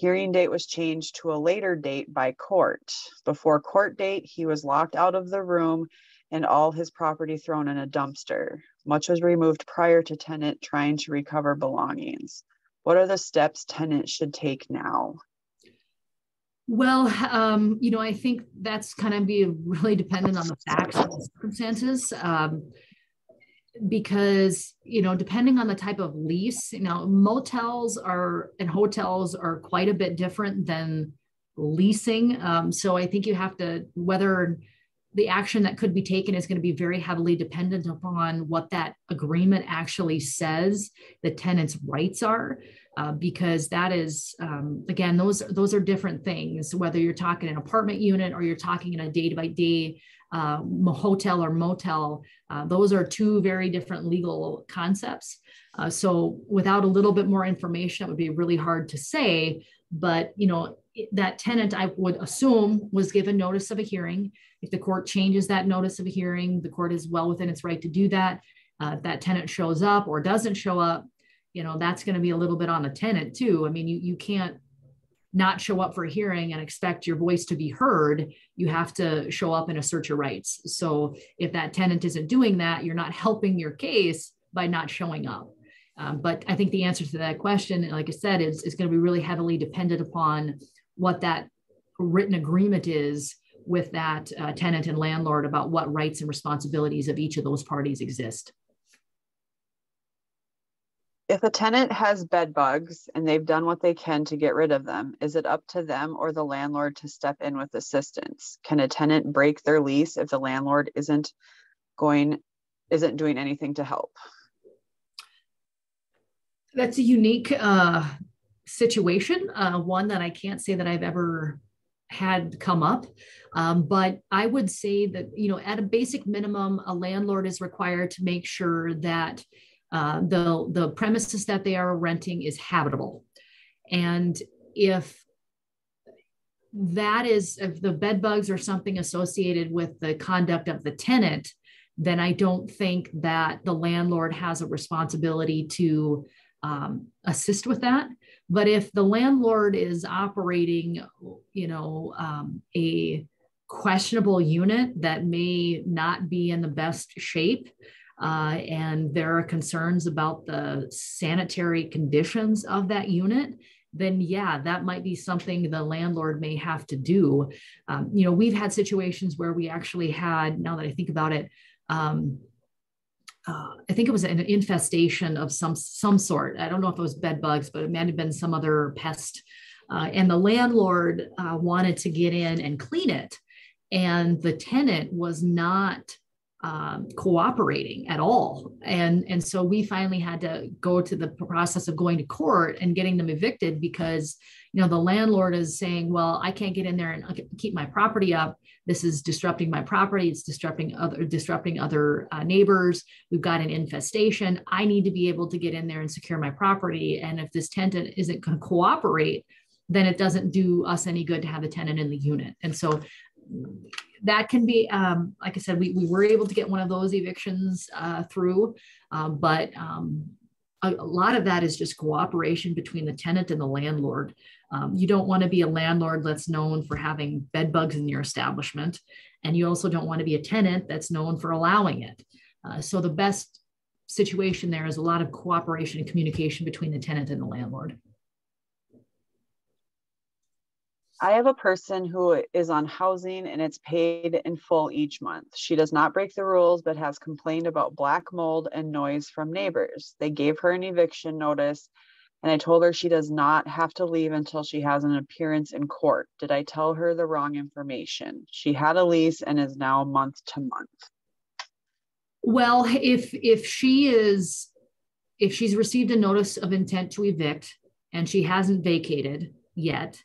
Hearing date was changed to a later date by court. Before court date, he was locked out of the room and all his property thrown in a dumpster. Much was removed prior to tenant trying to recover belongings. What are the steps tenants should take now? Well, um, you know, I think that's kind of be really dependent on the facts and circumstances. Um, because you know depending on the type of lease you know motels are and hotels are quite a bit different than leasing. Um, so i think you have to whether the action that could be taken is going to be very heavily dependent upon what that agreement actually says the tenant's rights are uh, because that is um, again those those are different things whether you're talking an apartment unit or you're talking in a day by day hotel or motel uh, those are two very different legal concepts uh, so without a little bit more information it would be really hard to say but you know that tenant i would assume was given notice of a hearing if the court changes that notice of a hearing, the court is well within its right to do that. Uh, if that tenant shows up or doesn't show up, you know, that's going to be a little bit on the tenant too. I mean, you, you can't not show up for a hearing and expect your voice to be heard. You have to show up and assert your rights. So if that tenant isn't doing that, you're not helping your case by not showing up. Um, but I think the answer to that question, like I said, is, is going to be really heavily dependent upon what that written agreement is with that uh, tenant and landlord about what rights and responsibilities of each of those parties exist. If a tenant has bed bugs and they've done what they can to get rid of them, is it up to them or the landlord to step in with assistance? Can a tenant break their lease if the landlord isn't going isn't doing anything to help? That's a unique uh, situation, uh, one that I can't say that I've ever had come up. Um, but I would say that, you know, at a basic minimum, a landlord is required to make sure that uh, the, the premises that they are renting is habitable. And if that is, if the bed bugs are something associated with the conduct of the tenant, then I don't think that the landlord has a responsibility to um, assist with that. But if the landlord is operating, you know, um, a questionable unit that may not be in the best shape, uh, and there are concerns about the sanitary conditions of that unit, then yeah, that might be something the landlord may have to do. Um, you know, we've had situations where we actually had, now that I think about it, um, uh, I think it was an infestation of some some sort. I don't know if it was bed bugs, but it might have been some other pest. Uh, and the landlord uh, wanted to get in and clean it, and the tenant was not um, cooperating at all. And, and so we finally had to go to the process of going to court and getting them evicted because, you know, the landlord is saying, well, I can't get in there and keep my property up. This is disrupting my property. It's disrupting other, disrupting other uh, neighbors. We've got an infestation. I need to be able to get in there and secure my property. And if this tenant isn't going to cooperate, then it doesn't do us any good to have a tenant in the unit. And so that can be, um, like I said, we, we were able to get one of those evictions uh, through, um, but um, a, a, lot of that is just cooperation between the tenant and the landlord. Um, you don't want to be a landlord that's known for having bed bugs in your establishment, and you also don't want to be a tenant that's known for allowing it. Uh, so the best situation there is a lot of cooperation and communication between the tenant and the landlord. I have a person who is on housing and it's paid in full each month. She does not break the rules, but has complained about black mold and noise from neighbors. They gave her an eviction notice, and I told her she does not have to leave until she has an appearance in court. Did I tell her the wrong information? She had a lease and is now month to month. Well, if if she is if she's received a notice of intent to evict and she hasn't vacated yet,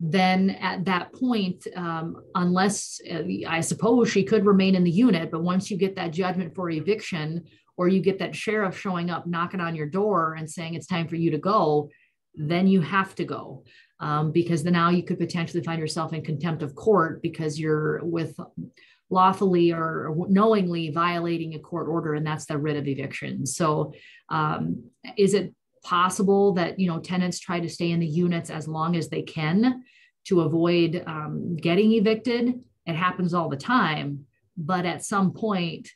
then at that point, um, unless uh, I suppose she could remain in the unit, but once you get that judgment for eviction, or you get that sheriff showing up knocking on your door and saying it's time for you to go, then you have to go. Um, because then now you could potentially find yourself in contempt of court because you're with lawfully or knowingly violating a court order, and that's the writ of eviction. So, um, is it possible that you know tenants try to stay in the units as long as they can to avoid um, getting evicted. It happens all the time but at some point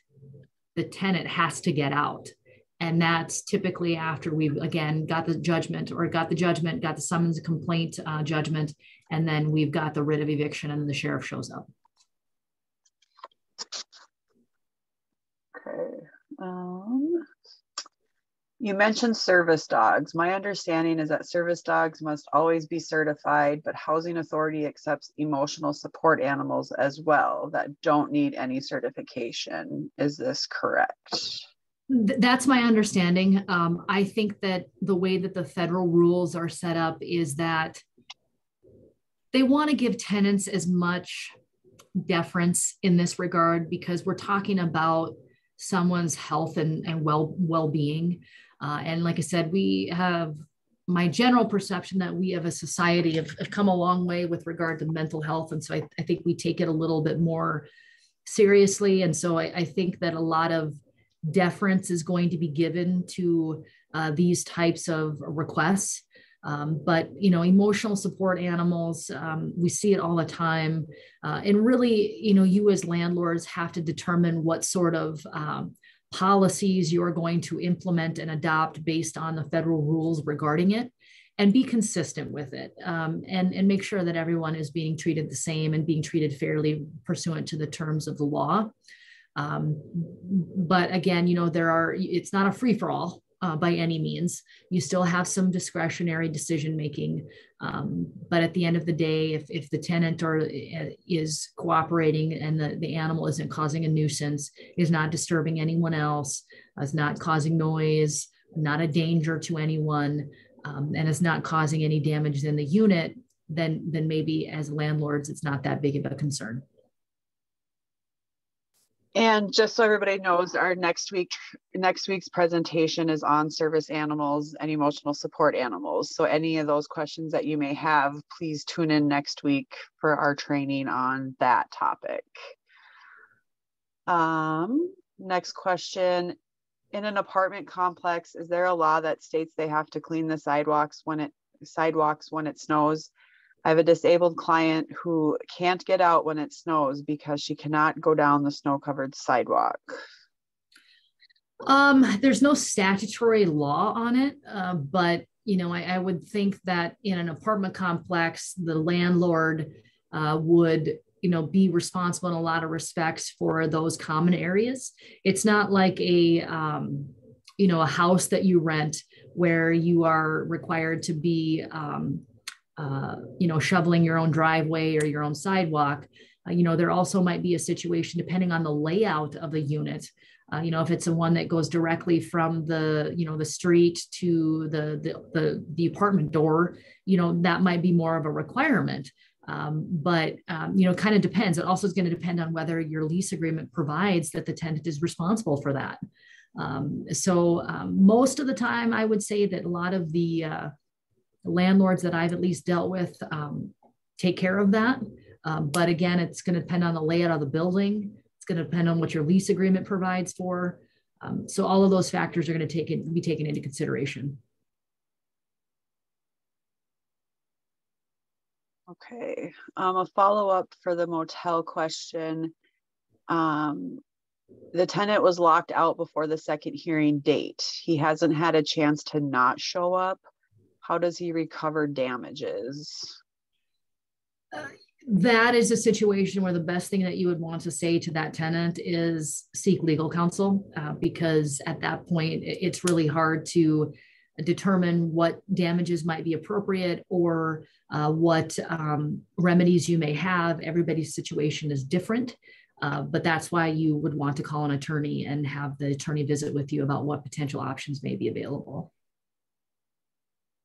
the tenant has to get out. And that's typically after we've again got the judgment or got the judgment got the summons complaint uh, judgment and then we've got the writ of eviction and the sheriff shows up. Okay um, you mentioned service dogs. My understanding is that service dogs must always be certified, but Housing Authority accepts emotional support animals as well that don't need any certification. Is this correct? That's my understanding. Um, I think that the way that the federal rules are set up is that they want to give tenants as much deference in this regard because we're talking about someone's health and, and well well-being uh, and like I said, we have my general perception that we have a society have, have come a long way with regard to mental health. And so I, I think we take it a little bit more seriously. And so I, I think that a lot of deference is going to be given to uh, these types of requests. Um, but you know, emotional support animals, um, we see it all the time, uh, and really, you know, you as landlords have to determine what sort of um, policies you're going to implement and adopt based on the federal rules regarding it and be consistent with it um, and, and make sure that everyone is being treated the same and being treated fairly pursuant to the terms of the law. Um, but again, you know, there are, it's not a free for all uh, by any means. You still have some discretionary decision making, um, but at the end of the day, if, if the tenant or uh, is cooperating and the, the animal isn't causing a nuisance, is not disturbing anyone else, is not causing noise, not a danger to anyone, um, and is not causing any damage in the unit, then then maybe as landlords, it's not that big of a concern. And just so everybody knows, our next week next week's presentation is on service animals and emotional support animals. So any of those questions that you may have, please tune in next week for our training on that topic. Um, next question. In an apartment complex, is there a law that states they have to clean the sidewalks when it sidewalks when it snows? I have a disabled client who can't get out when it snows because she cannot go down the snow covered sidewalk. Um, there's no statutory law on it, uh, but you know, I, I, would think that in an apartment complex, the landlord uh, would, you know, be responsible in a lot of respects for those common areas. It's not like a, um, you know, a house that you rent where you are required to be, um, uh, you know, shoveling your own driveway or your own sidewalk. Uh, you know, there also might be a situation depending on the layout of the unit uh, you know, if it's a one that goes directly from the, you know, the street to the, the, the, the apartment door, you know, that might be more of a requirement. Um, but, um, you know, kind of depends. It also is going to depend on whether your lease agreement provides that the tenant is responsible for that. Um, so um, most of the time, I would say that a lot of the uh, landlords that I've at least dealt with um, take care of that. Um, but again, it's going to depend on the layout of the building It's going to depend on what your lease agreement provides for. Um, so all of those factors are going to take it, be taken into consideration. Okay, um, a follow-up for the motel question. Um, the tenant was locked out before the second hearing date. He hasn't had a chance to not show up. How does he recover damages? Uh, that is a situation where the best thing that you would want to say to that tenant is seek legal counsel uh, because at that point it's really hard to determine what damages might be appropriate or uh, what um, remedies you may have. Everybody's situation is different, uh, but that's why you would want to call an attorney and have the attorney visit with you about what potential options may be available.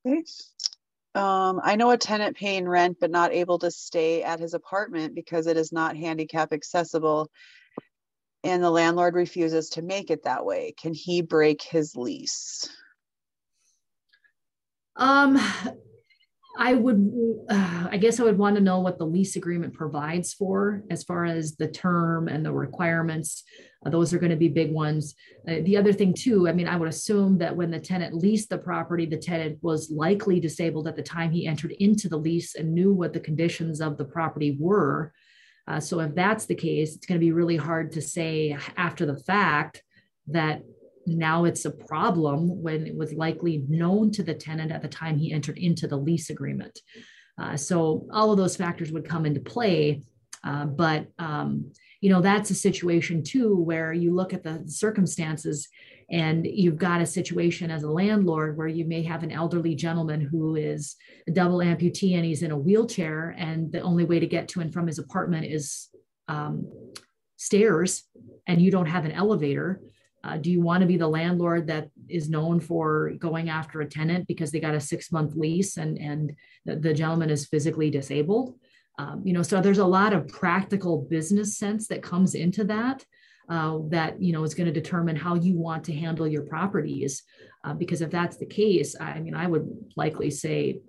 Thanks. Um, I know a tenant paying rent but not able to stay at his apartment because it is not handicap accessible and the landlord refuses to make it that way. Can he break his lease? Um, I would, uh, I guess I would want to know what the lease agreement provides for as far as the term and the requirements. Uh, those are going to be big ones. Uh, the other thing, too, I mean, I would assume that when the tenant leased the property, the tenant was likely disabled at the time he entered into the lease and knew what the conditions of the property were. Uh, so if that's the case, it's going to be really hard to say after the fact that now it's a problem when it was likely known to the tenant at the time he entered into the lease agreement. Uh, so all of those factors would come into play. Uh, but um, you know that's a situation too where you look at the circumstances and you've got a situation as a landlord where you may have an elderly gentleman who is a double amputee and he's in a wheelchair and the only way to get to and from his apartment is um, stairs and you don't have an elevator uh, do you want to be the landlord that is known for going after a tenant because they got a six month lease and, and the, the gentleman is physically disabled? Um, you know, so there's a lot of practical business sense that comes into that. Uh, that you know is going to determine how you want to handle your properties uh, because if that's the case i mean i would likely say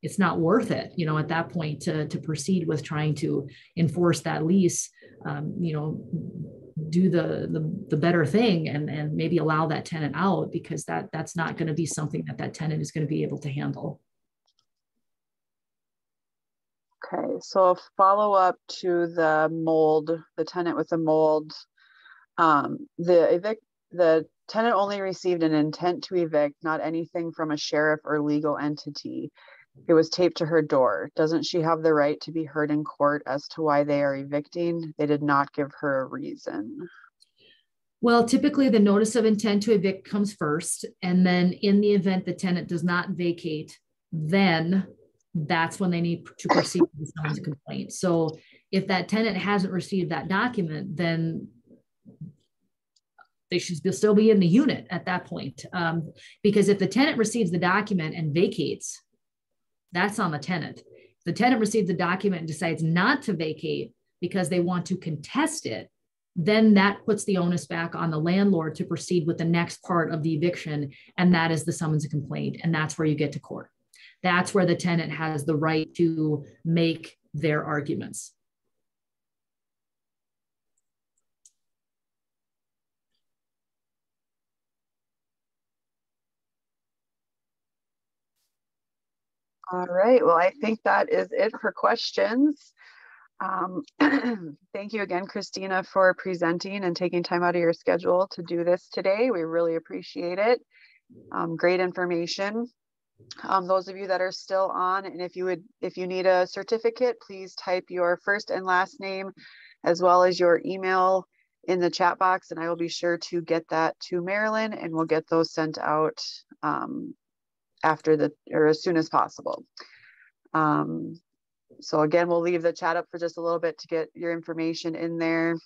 it's not worth it you know at that point to, to proceed with trying to enforce that lease um, you know do the, the the better thing and and maybe allow that tenant out because that that's not going to be something that that tenant is going to be able to handle. Okay so a follow-up to the mold the tenant with the mold um the evict the tenant only received an intent to evict not anything from a sheriff or legal entity it was taped to her door. Doesn't she have the right to be heard in court as to why they are evicting? They did not give her a reason. Well, typically the notice of intent to evict comes first. And then in the event the tenant does not vacate, then that's when they need to proceed with the complaint. So if that tenant hasn't received that document, then they should still be in the unit at that point. Um, because if the tenant receives the document and vacates, that's on the tenant. The tenant receives the document and decides not to vacate because they want to contest it, then that puts the onus back on the landlord to proceed with the next part of the eviction, and that is the summons and complaint. And that's where you get to court. That's where the tenant has the right to make their arguments. All right, well, I think that is it for questions. Um, thank you again, Christina, for presenting and taking time out of your schedule to do this today. We really appreciate it. Um, great information. Um, those of you that are still on, and if you would, if you need a certificate, please type your first and last name as well as your email in the chat box, and I will be sure to get that to Marilyn, and we'll get those sent out um, after the or as soon as possible. Um, so again, we'll leave the chat up for just a little bit to get your information in there.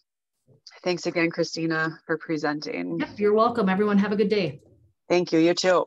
Thanks again, Christina, for presenting. Yep, you're welcome. Everyone have a good day. Thank you. You too.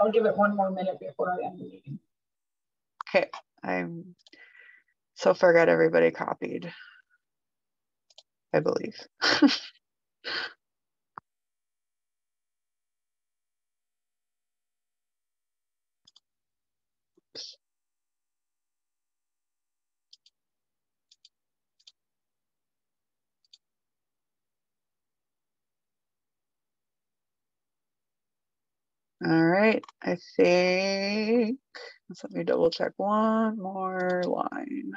I'll give it one more minute before I end the meeting. Okay, I'm so far got everybody copied. I believe. All right, I think, let me double check one more line.